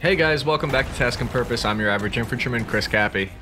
Hey guys, welcome back to Task and Purpose. I'm your average infantryman, Chris Cappy.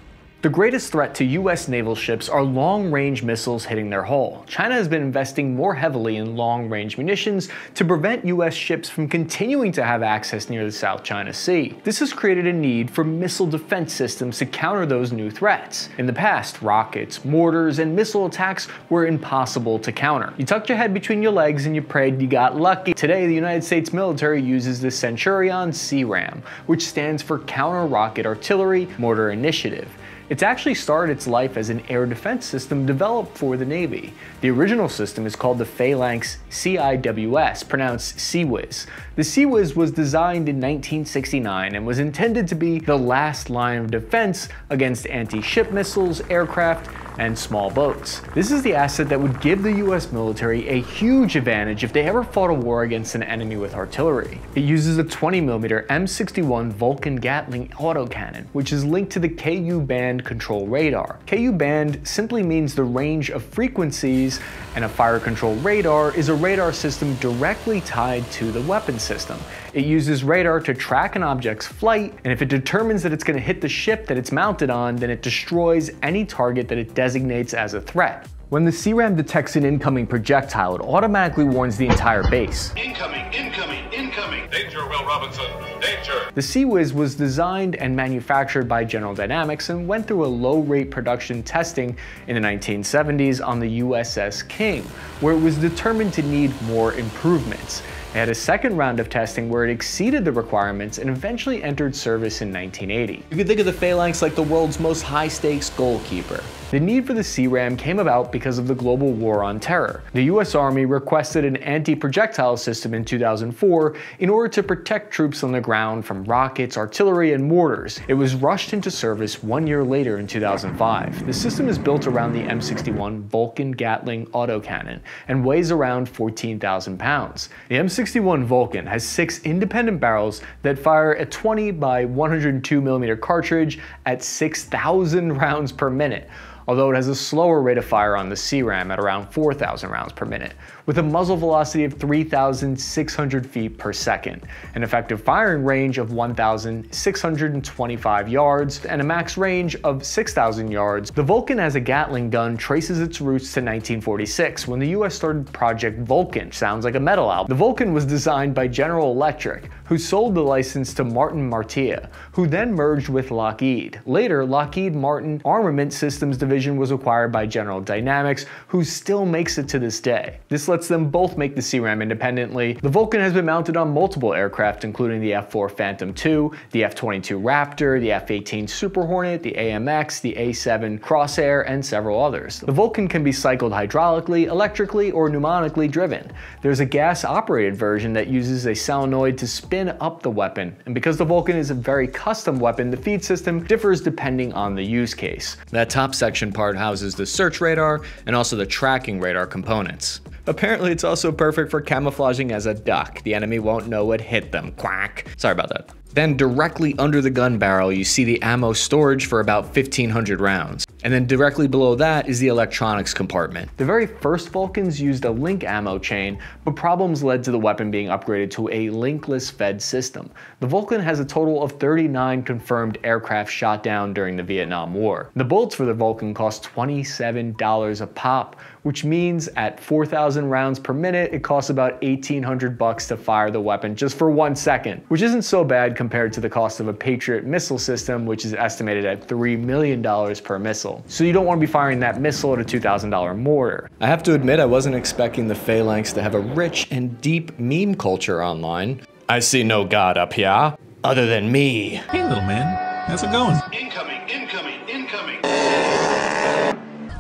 The greatest threat to US naval ships are long-range missiles hitting their hull. China has been investing more heavily in long-range munitions to prevent US ships from continuing to have access near the South China Sea. This has created a need for missile defense systems to counter those new threats. In the past, rockets, mortars, and missile attacks were impossible to counter. You tucked your head between your legs and you prayed you got lucky. Today, the United States military uses the Centurion CRAM, which stands for Counter Rocket Artillery Mortar Initiative. It's actually started its life as an air defense system developed for the Navy. The original system is called the Phalanx CIWS, pronounced CIWS. The CIWS was designed in 1969 and was intended to be the last line of defense against anti-ship missiles, aircraft, and small boats. This is the asset that would give the US military a huge advantage if they ever fought a war against an enemy with artillery. It uses a 20mm M61 Vulcan Gatling autocannon, which is linked to the KU band control radar. KU band simply means the range of frequencies, and a fire control radar is a radar system directly tied to the weapon system. It uses radar to track an object's flight, and if it determines that it's going to hit the ship that it's mounted on, then it destroys any target that it designates as a threat. When the CRAM detects an incoming projectile, it automatically warns the entire base. Incoming, incoming, incoming. Danger, Will Robinson. Danger. The CIWS was designed and manufactured by General Dynamics and went through a low-rate production testing in the 1970s on the USS King, where it was determined to need more improvements. It had a second round of testing where it exceeded the requirements and eventually entered service in 1980. You can think of the Phalanx like the world's most high-stakes goalkeeper. The need for the CRAM came about because of the global war on terror. The US Army requested an anti-projectile system in 2004 in order to protect troops on the ground from rockets, artillery, and mortars. It was rushed into service one year later in 2005. The system is built around the M61 Vulcan Gatling autocannon and weighs around 14,000 pounds. The M61 Vulcan has six independent barrels that fire a 20 by 102 millimeter cartridge at 6,000 rounds per minute although it has a slower rate of fire on the CRAM at around 4,000 rounds per minute, with a muzzle velocity of 3,600 feet per second, an effective firing range of 1,625 yards, and a max range of 6,000 yards. The Vulcan as a Gatling gun traces its roots to 1946 when the US started Project Vulcan. Sounds like a metal album. The Vulcan was designed by General Electric, who sold the license to Martin Marietta, who then merged with Lockheed. Later, Lockheed Martin Armament Systems Division was acquired by General Dynamics, who still makes it to this day. This lets them both make the CRAM independently. The Vulcan has been mounted on multiple aircraft, including the F-4 Phantom II, the F-22 Raptor, the F-18 Super Hornet, the AMX, the A-7 Corsair, and several others. The Vulcan can be cycled hydraulically, electrically, or pneumatically driven. There's a gas-operated version that uses a solenoid to spin spin up the weapon, and because the Vulcan is a very custom weapon, the feed system differs depending on the use case. That top section part houses the search radar and also the tracking radar components. Apparently it's also perfect for camouflaging as a duck. The enemy won't know what hit them. Quack. Sorry about that. Then directly under the gun barrel, you see the ammo storage for about 1500 rounds. And then directly below that is the electronics compartment. The very first Vulcans used a link ammo chain, but problems led to the weapon being upgraded to a linkless fed system. The Vulcan has a total of 39 confirmed aircraft shot down during the Vietnam War. The bullets for the Vulcan cost $27 a pop, which means at 4,000 rounds per minute, it costs about 1,800 bucks to fire the weapon just for one second, which isn't so bad compared to the cost of a Patriot missile system, which is estimated at $3 million per missile. So you don't want to be firing that missile at a $2,000 mortar. I have to admit, I wasn't expecting the Phalanx to have a rich and deep meme culture online. I see no god up here, other than me. Hey, little man. How's it going? Incoming, incoming, incoming.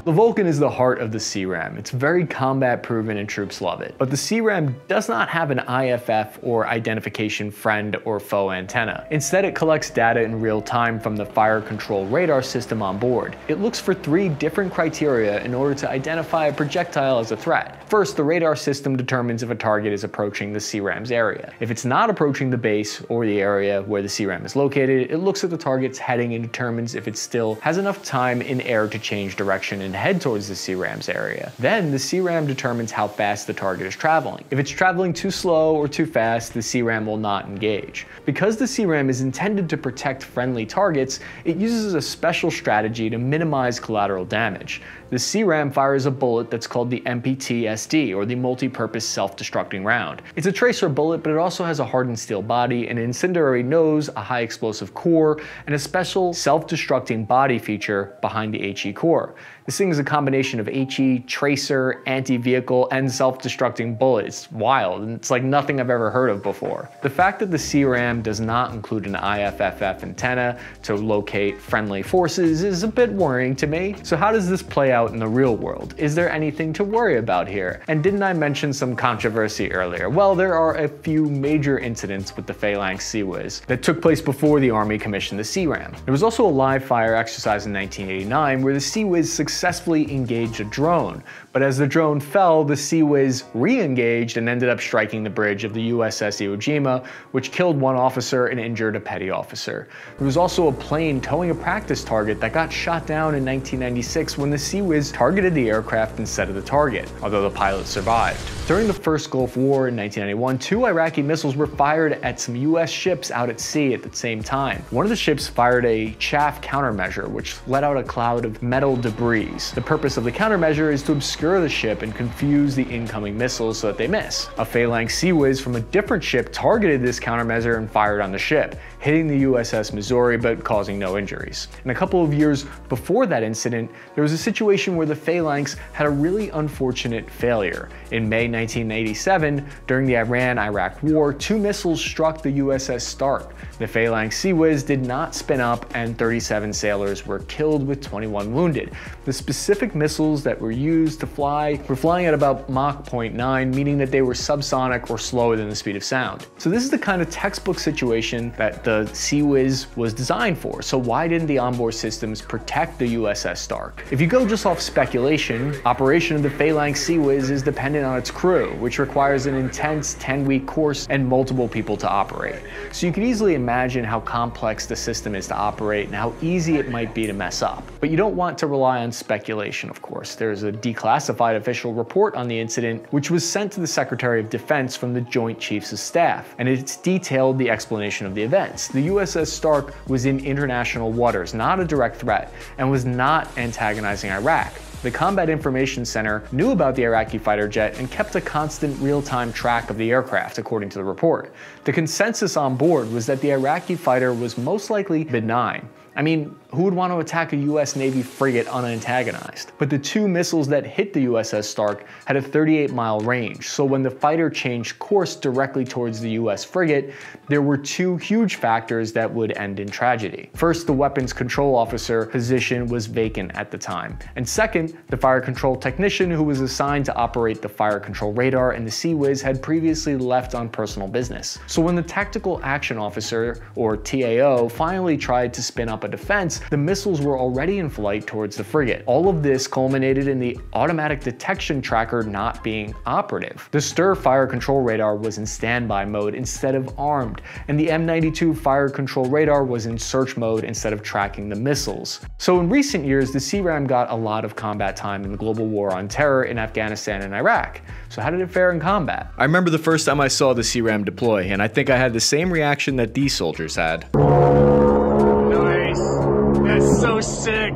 The Vulcan is the heart of the CRAM. It's very combat proven and troops love it. But the CRAM does not have an IFF or identification friend or foe antenna. Instead, it collects data in real time from the fire control radar system on board. It looks for three different criteria in order to identify a projectile as a threat. First, the radar system determines if a target is approaching the CRAM's area. If it's not approaching the base or the area where the CRAM is located, it looks at the target's heading and determines if it still has enough time in air to change direction and head towards the CRAM's area. Then the CRAM determines how fast the target is traveling. If it's traveling too slow or too fast, the CRAM will not engage. Because the CRAM is intended to protect friendly targets, it uses a special strategy to minimize collateral damage. The CRAM fires a bullet that's called the MPT-SD, or the Multi-Purpose Self-Destructing Round. It's a tracer bullet, but it also has a hardened steel body, an incendiary nose, a high explosive core, and a special self-destructing body feature behind the HE core. This thing is a combination of HE, tracer, anti-vehicle, and self-destructing bullet. It's wild, and it's like nothing I've ever heard of before. The fact that the CRAM does not include an IFFF antenna to locate friendly forces is a bit worrying to me. So how does this play out in the real world? Is there anything to worry about here? And didn't I mention some controversy earlier? Well, there are a few major incidents with the Phalanx CIWS that took place before the Army commissioned the CRAM. There was also a live fire exercise in 1989 where the CIWS successfully engaged a drone, but as the drone fell, the CIWS re-engaged and ended up striking the bridge of the USS Iwo Jima, which killed one officer and injured a petty officer. There was also a plane towing a practice target that got shot down in 1996 when the CIWS targeted the aircraft instead of the target, although the pilot survived. During the first Gulf War in 1991, two Iraqi missiles were fired at some US ships out at sea at the same time. One of the ships fired a chaff countermeasure, which let out a cloud of metal debris the purpose of the countermeasure is to obscure the ship and confuse the incoming missiles so that they miss. A Phalanx CIWS from a different ship targeted this countermeasure and fired on the ship, hitting the USS Missouri but causing no injuries. And a couple of years before that incident, there was a situation where the Phalanx had a really unfortunate failure. In May 1987, during the Iran-Iraq War, two missiles struck the USS Stark. The Phalanx CIWS did not spin up and 37 sailors were killed with 21 wounded. The specific missiles that were used to fly were flying at about Mach 0.9, meaning that they were subsonic or slower than the speed of sound. So this is the kind of textbook situation that the CIWS was designed for. So why didn't the onboard systems protect the USS Stark? If you go just off speculation, operation of the Phalanx SeaWiz is dependent on its crew, which requires an intense 10-week course and multiple people to operate. So you can easily imagine how complex the system is to operate and how easy it might be to mess up. But you don't want to rely on speculation, of course. There's a declassified official report on the incident, which was sent to the Secretary of Defense from the Joint Chiefs of Staff, and it's detailed the explanation of the events. The USS Stark was in international waters, not a direct threat, and was not antagonizing Iraq. The Combat Information Center knew about the Iraqi fighter jet and kept a constant real-time track of the aircraft, according to the report. The consensus on board was that the Iraqi fighter was most likely benign, I mean, who would want to attack a US Navy frigate unantagonized? But the two missiles that hit the USS Stark had a 38 mile range, so when the fighter changed course directly towards the US frigate, there were two huge factors that would end in tragedy. First, the weapons control officer position was vacant at the time. And second, the fire control technician who was assigned to operate the fire control radar and the CIWS had previously left on personal business. So when the tactical action officer, or TAO, finally tried to spin up a defense, the missiles were already in flight towards the frigate. All of this culminated in the automatic detection tracker not being operative. The STIR fire control radar was in standby mode instead of armed, and the M92 fire control radar was in search mode instead of tracking the missiles. So in recent years, the CRAM got a lot of combat time in the global war on terror in Afghanistan and Iraq. So how did it fare in combat? I remember the first time I saw the CRAM deploy, and I think I had the same reaction that these soldiers had. That's so sick.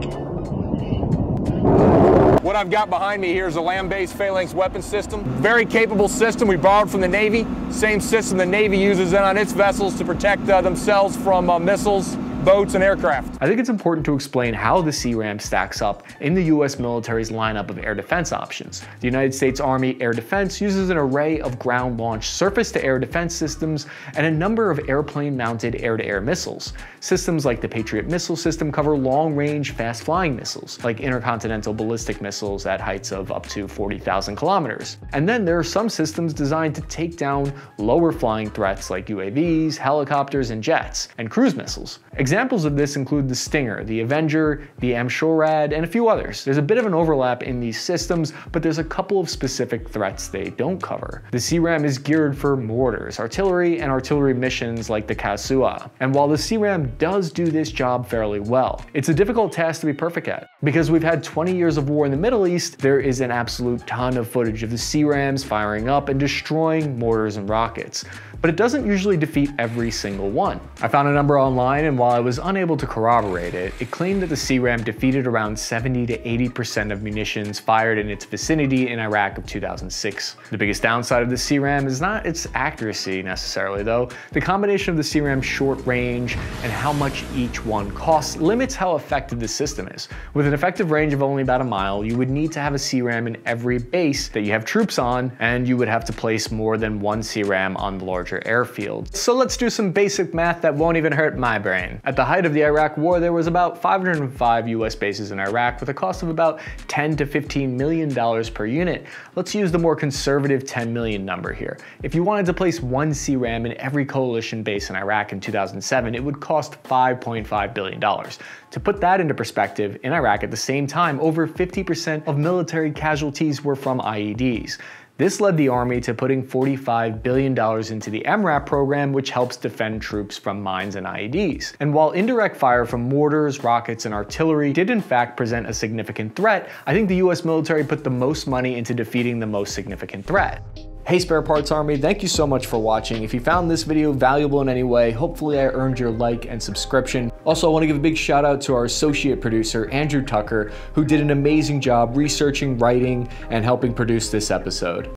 What I've got behind me here is a land-based phalanx weapon system. Very capable system we borrowed from the Navy. Same system the Navy uses in on its vessels to protect uh, themselves from uh, missiles boats, and aircraft. I think it's important to explain how the CRAM stacks up in the US military's lineup of air defense options. The United States Army Air Defense uses an array of ground-launched surface-to-air defense systems and a number of airplane-mounted air-to-air missiles. Systems like the Patriot missile system cover long-range, fast-flying missiles, like intercontinental ballistic missiles at heights of up to 40,000 kilometers. And then there are some systems designed to take down lower flying threats like UAVs, helicopters, and jets, and cruise missiles. Examples of this include the Stinger, the Avenger, the M-SHORAD, and a few others. There's a bit of an overlap in these systems, but there's a couple of specific threats they don't cover. The CRAM is geared for mortars, artillery, and artillery missions like the Kasua. And while the CRAM does do this job fairly well, it's a difficult task to be perfect at. Because we've had 20 years of war in the Middle East, there is an absolute ton of footage of the CRAMs firing up and destroying mortars and rockets but it doesn't usually defeat every single one. I found a number online and while I was unable to corroborate it, it claimed that the CRAM defeated around 70 to 80% of munitions fired in its vicinity in Iraq of 2006. The biggest downside of the CRAM is not its accuracy necessarily though. The combination of the CRAM's short range and how much each one costs limits how effective the system is. With an effective range of only about a mile, you would need to have a CRAM in every base that you have troops on, and you would have to place more than one CRAM on the large larger airfield. So let's do some basic math that won't even hurt my brain. At the height of the Iraq war, there was about 505 US bases in Iraq with a cost of about 10 to 15 million dollars per unit. Let's use the more conservative 10 million number here. If you wanted to place one CRAM in every coalition base in Iraq in 2007, it would cost 5.5 billion dollars. To put that into perspective, in Iraq at the same time, over 50% of military casualties were from IEDs. This led the Army to putting $45 billion into the MRAP program, which helps defend troops from mines and IEDs. And while indirect fire from mortars, rockets, and artillery did in fact present a significant threat, I think the US military put the most money into defeating the most significant threat. Hey Spare Parts Army, thank you so much for watching. If you found this video valuable in any way, hopefully I earned your like and subscription. Also, I want to give a big shout out to our associate producer, Andrew Tucker, who did an amazing job researching, writing, and helping produce this episode.